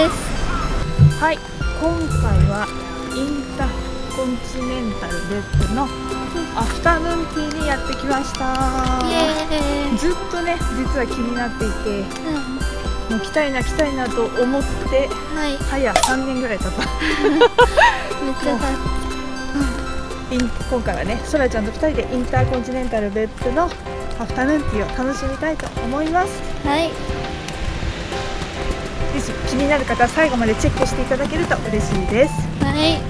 です。はい。今回はインターコンチネンタルレッドのアフタヌーンティーにやってきました。ずっとね実は気になっていてうん。もう来たいな来たいなと思ってはい。早3年ぐらい経った。めっちゃだイン今回はねそらちゃんと2人でインターコンチネンタルレッドのアフタヌーンティーを楽しみたいと思います。はい気になる方は最後までチェックしていただけると嬉しいです。はい。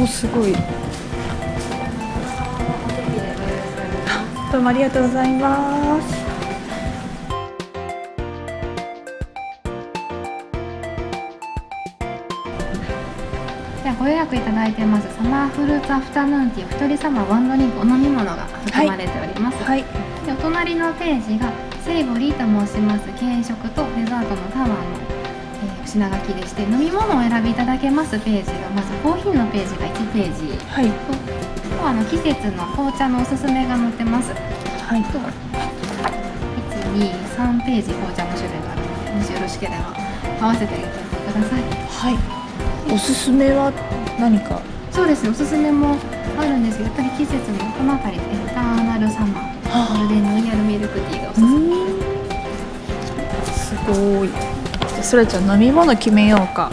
おおすごいどうもありがとうございます。じゃあご予約いただいてます。サマーフルーツアフタヌーンティーお一人様ワンドリンクお飲み物が含まれております、はい。でお隣のページがセイボリーと申します。軽食とデザートのタワーの、えー品書きでして飲み物をお選びいただけますページがまずコーヒーのページが1ページ。はい。とあとはあの季節の紅茶のおすすめが載ってます。はい。と123ページ紅茶の種類があるのでもしよろしければ合わせていただいてください。はい。おすすめは何か？そうですね、おすすめもあるんですけど、やっぱり季節のこの辺り、エターナルサマー、ゴールデンロイヤルミルクティーがおすすめす。ごいじゃあそれじゃあ飲み物決めようか。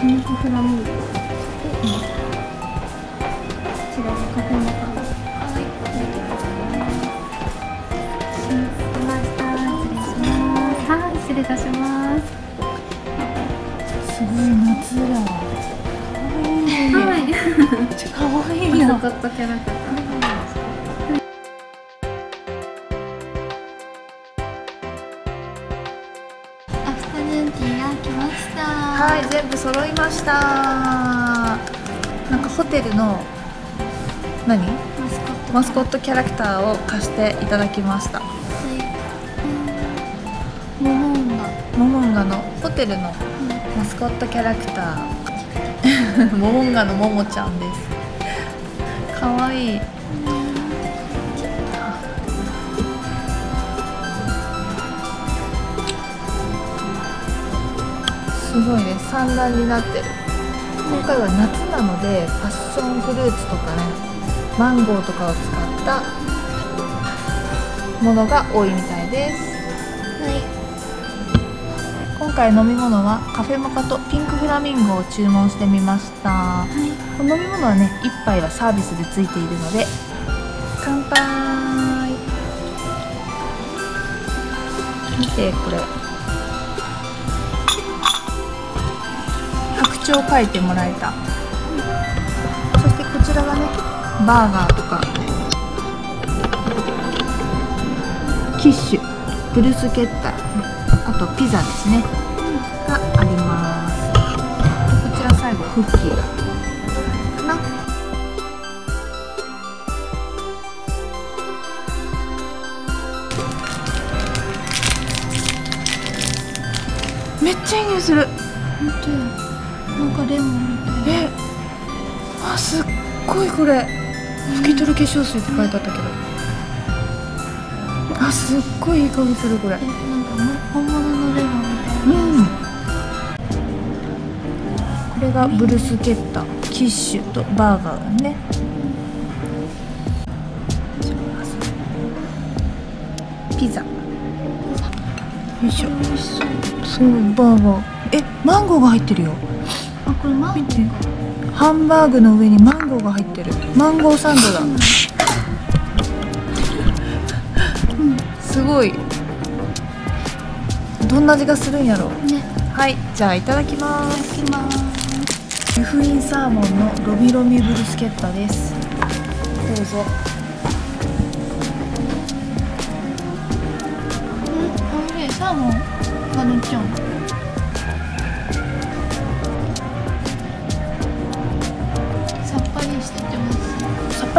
ピンクフラミンゴ、こちらがカフェモカはい、います。しました。失礼します。はい、失礼いたします。すごい夏だはい、めっちゃ可愛いマなスコットキャラクター。はい全部揃いました。なんかホテルの何？マスコット。キャラクターを貸していただきました。はい。モモンガ。モモンガのホテルのマスコットキャラクター。モモンガのモモちゃんです。かわいいすごいね産卵になってる。今回は夏なのでパッションフルーツとかねマンゴーとかを使ったものが多いみたいです。はい。今回飲み物はカフェモカとピンクフラミンゴを注文してみました、この飲み物はね1杯はサービスでついているので乾杯。見てこれ白鳥書いてもらえた。そしてこちらがねバーガーとか。キッシュ。ブルスケッタあとピザですね。があります。こちら最後クッキー。かな。めっちゃいい匂いする。ごいこれ。拭き取る化粧水って書いてあったけど。あすっごいいい香りするこれ。えなんかも本物のレモンみたいな。うん。これがブルスケッタ。キッシュとバーガーね。ピザ。よいしょ。すごいバーガー。えマンゴーが入ってるよ。あこれマンゴーかハンバーグの上にマンゴーが入ってる。マンゴーサンドだ。すごい。どんな味がするんやろね。はい。じゃあいただきまいただす。きます湯布院サーモンのロミロミブルスケッタです。どうぞ。うんおいしいサーモン？がのっちゃん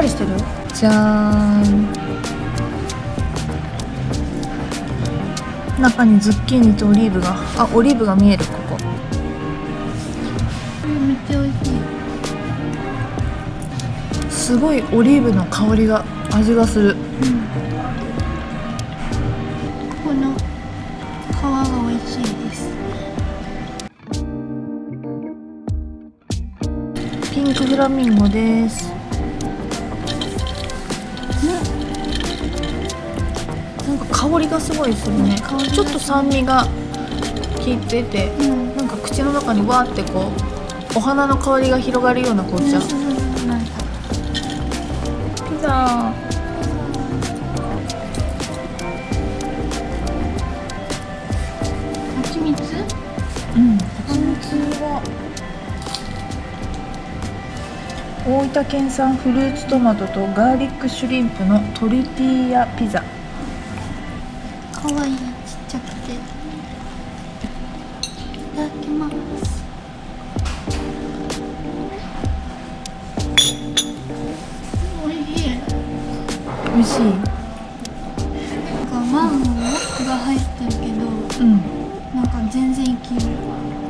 ますさっぱりしてる？じゃーん。中にズッキーニとオリーブがあオリーブが見えるここ。うんめっちゃ美味しい。すごいオリーブの香りが味がする。この皮が美味しいです。ピンクフラミンゴですなんか香りがすごいするね。香りがちょっと酸味が効いててうんなんか口の中にわーってこうお花の香りが広がるような紅茶。そうんかピザ。蜂蜜？うん。蜂蜜は。大分県産フルーツトマトとガーリックシュリンプのトルティーヤピザ。かわいいちっちゃくて。いただきます。おいしい美味しい？なんかマンゴーが入ってるけどうん。なんか全然いける。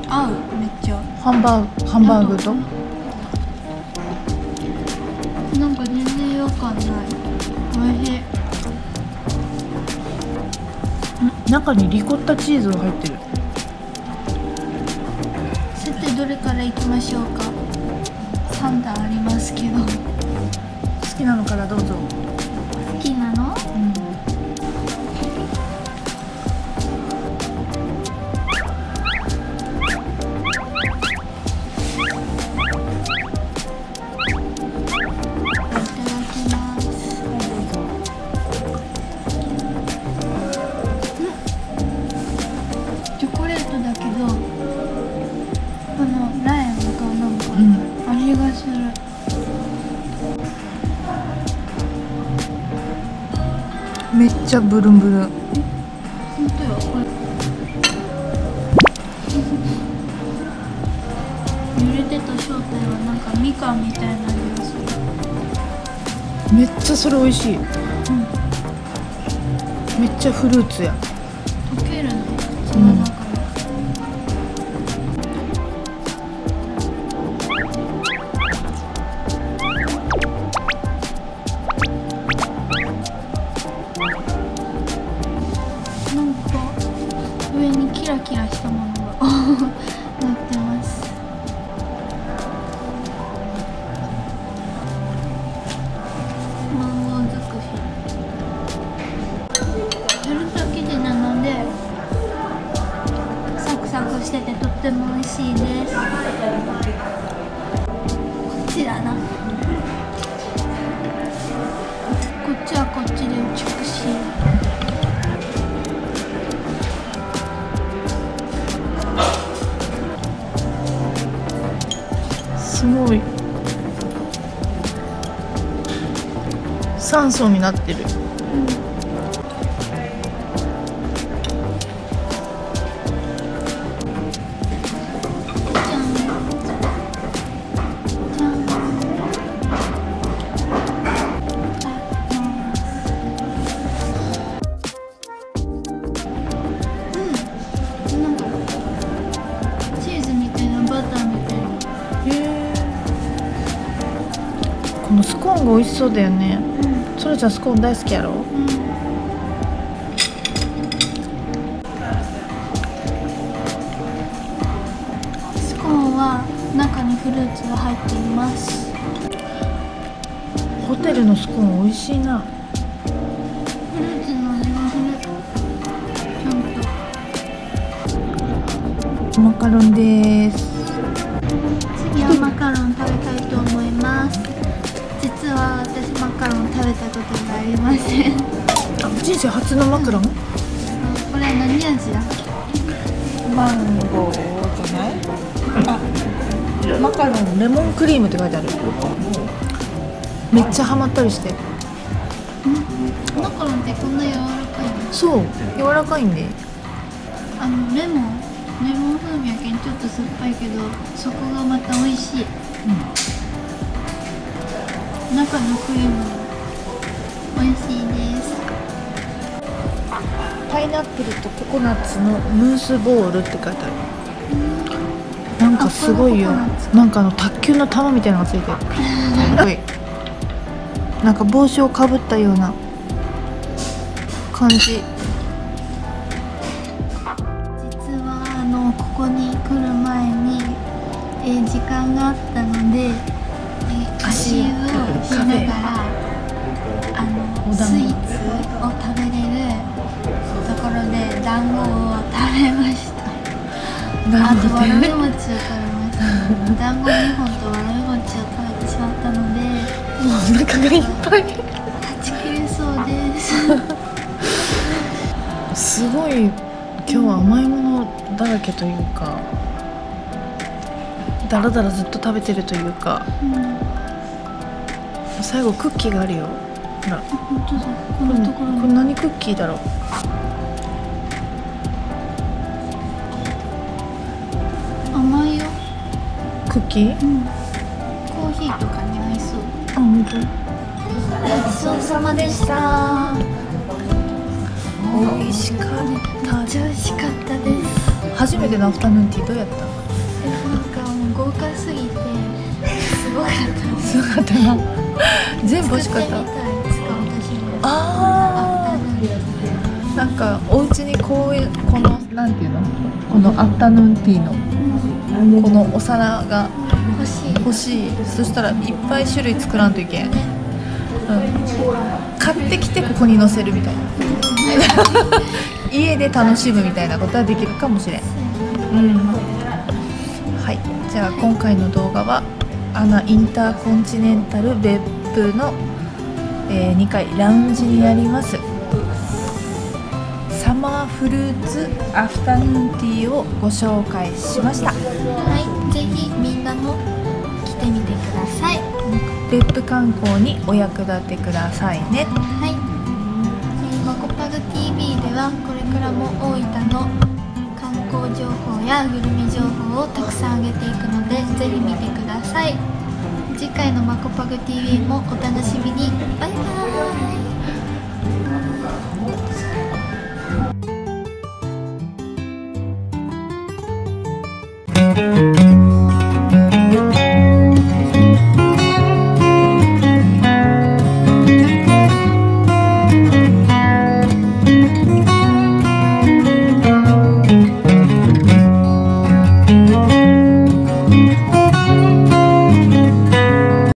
合うめっちゃ。ハンバーグハンバーグと？なんか全然違和感ない。おいしい中にリコッタチーズが入ってる。さてどれからいきましょうか。3段ありますけど。好好きなのからどうぞ、めっちゃブルンブルン。本当よこれ揺れてた正体はなんかみかんみたいな味がする。めっちゃそれ美味しい、めっちゃフルーツやサクしててとっても美味しいです。こっちだなこっちはこっちで美しい。すごい。3層になってる。そうだよね。そらちゃんスコーン大好きやろ？う、スコーンは中にフルーツが入っています。ホテルのスコーン美味しいな。フルーツの味がするちゃんとマカロンです。次はマカロン食べ生初のマカロンこれ何味だっマンゴーじゃない？あマカロンレモンクリームって書いてある。めっちゃハマったりして。けマカロンってこんな柔らかいの？そう柔らかいんで。あのレモンレモン風味やけんちょっと酸っぱいけどそこがまた美味しい、中のクリームも美味しいですパイナップルとココナッツのムースボールって書いてある。なんかすごいよ。なんかあの卓球の玉みたいなのがついてる。はい。なんか帽子をかぶったような感じ。実はあのここに来る前に、えー時間があったので、えー足湯をしながらあのスイーあとわらび餅を食べました団子2本とわらび餅を食べてしまったのでもうお腹がいっぱい。断ち切れそうです。すごい。今日は甘いものだらけというかだらだらずっと食べてるというか。うん。最後クッキーがあるよ。ほら。本当だ。このところこれに何クッキーだろうクッキーうん。コーヒーとかに合いそう。あ本当？ごちそうさまでした。美味しかった。美味しかったです。初めてのアフタヌーンティーどうやった？えなんかもう豪華すぎてすごかった。すごかった。な全部美味しかった？あアフタヌーンー。なんかお家にこういうこのなんていうの？このアフタヌーンティーのこのお皿が欲しい。欲しいそしたらいっぱい種類作らんといけん、うん、買ってきてここに乗せるみたいな。家で楽しむみたいなことはできるかもしれん。うん。はい。じゃあ今回の動画はアナインターコンチネンタル別府の、え2階ラウンジにありますーフルーツアフタヌーンティーをご紹介しました。はいぜひみんなも来てみてください。別府観光にお役立てくださいね。はい、えーマコパグ TV ではこれからも大分の観光情報やグルメ情報をたくさん上げていくのでぜひ見てください。次回のマコパグ TV もお楽しみに。バイバーイ「